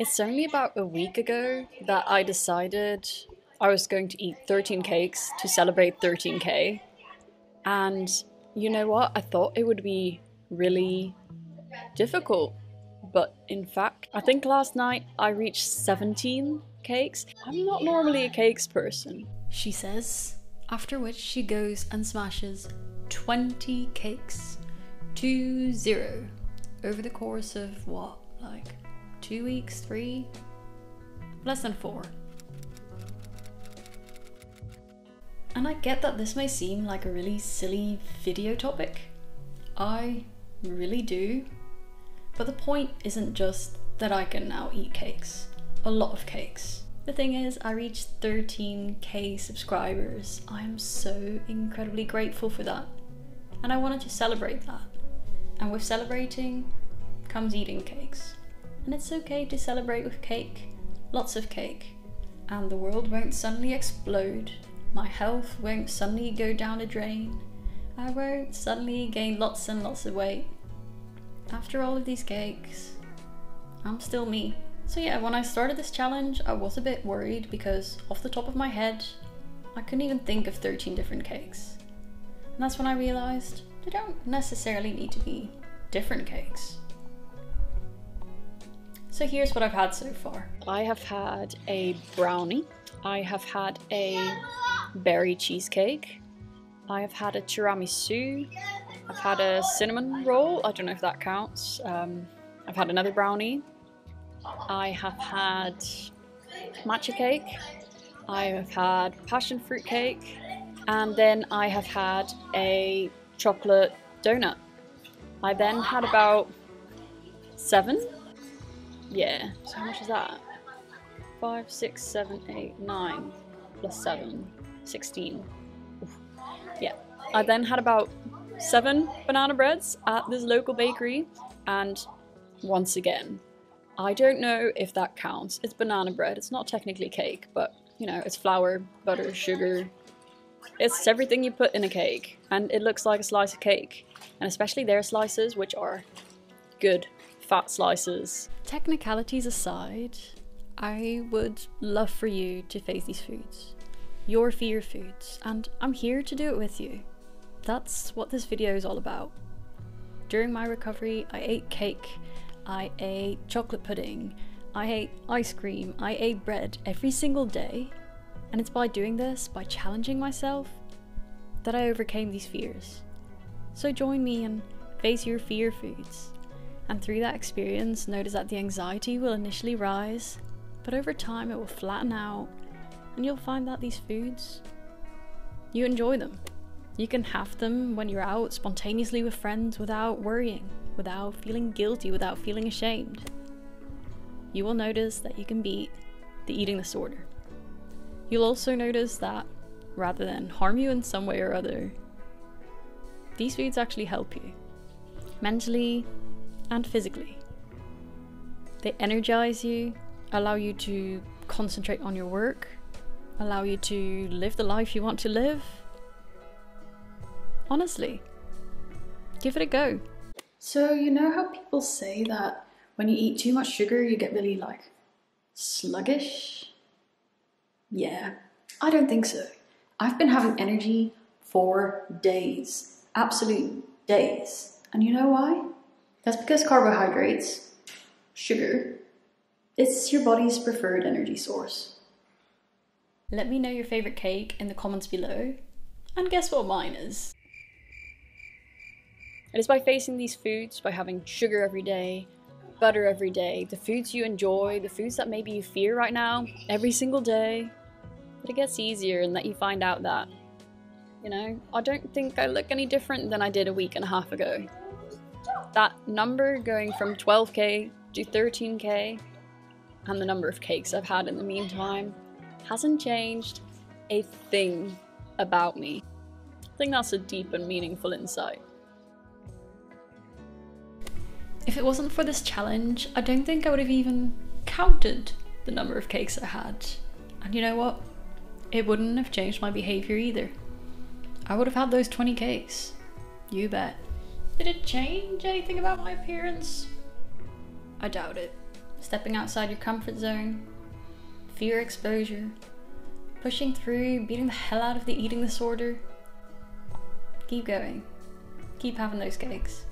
It's only about a week ago that I decided I was going to eat 13 cakes to celebrate 13k. And you know what? I thought it would be really difficult. But in fact, I think last night I reached 17 cakes. I'm not normally a cakes person. She says, after which she goes and smashes 20 cakes to zero over the course of what, like two weeks, three? Less than four. And I get that this may seem like a really silly video topic. I really do. But the point isn't just that I can now eat cakes. A lot of cakes. The thing is, I reached 13k subscribers. I am so incredibly grateful for that. And I wanted to celebrate that. And with celebrating comes eating cakes. And it's okay to celebrate with cake, lots of cake. And the world won't suddenly explode my health won't suddenly go down a drain. I won't suddenly gain lots and lots of weight. After all of these cakes, I'm still me. So yeah, when I started this challenge, I was a bit worried because off the top of my head, I couldn't even think of 13 different cakes. And that's when I realized they don't necessarily need to be different cakes. So here's what I've had so far. I have had a brownie. I have had a berry cheesecake. I have had a tiramisu. I've had a cinnamon roll. I don't know if that counts. Um, I've had another brownie. I have had matcha cake. I have had passion fruit cake. And then I have had a chocolate donut. I then had about seven. Yeah, so how much is that? Five, six, seven, eight, nine, plus seven. 16. Oof. Yeah. I then had about seven banana breads at this local bakery, and once again, I don't know if that counts. It's banana bread. It's not technically cake, but you know, it's flour, butter, sugar. It's everything you put in a cake, and it looks like a slice of cake. And especially their slices, which are good, fat slices. Technicalities aside, I would love for you to face these foods your fear foods, and I'm here to do it with you. That's what this video is all about. During my recovery, I ate cake, I ate chocolate pudding, I ate ice cream, I ate bread every single day, and it's by doing this, by challenging myself, that I overcame these fears. So join me and face your fear foods. And through that experience, notice that the anxiety will initially rise, but over time it will flatten out and you'll find that these foods, you enjoy them. You can have them when you're out spontaneously with friends without worrying, without feeling guilty, without feeling ashamed. You will notice that you can beat the eating disorder. You'll also notice that rather than harm you in some way or other, these foods actually help you mentally and physically. They energize you, allow you to concentrate on your work, allow you to live the life you want to live. Honestly, give it a go. So, you know how people say that when you eat too much sugar, you get really like sluggish? Yeah, I don't think so. I've been having energy for days, absolute days. And you know why? That's because carbohydrates, sugar, it's your body's preferred energy source. Let me know your favourite cake in the comments below. And guess what mine is? It is by facing these foods, by having sugar every day, butter every day, the foods you enjoy, the foods that maybe you fear right now, every single day, that it gets easier and that you find out that, you know, I don't think I look any different than I did a week and a half ago. That number going from 12k to 13k, and the number of cakes I've had in the meantime, hasn't changed a thing about me. I think that's a deep and meaningful insight. If it wasn't for this challenge, I don't think I would have even counted the number of cakes I had. And you know what? It wouldn't have changed my behaviour either. I would have had those 20 cakes. You bet. Did it change anything about my appearance? I doubt it. stepping outside your comfort zone, fear exposure, pushing through, beating the hell out of the eating disorder. Keep going. Keep having those cakes.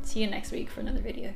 See you next week for another video.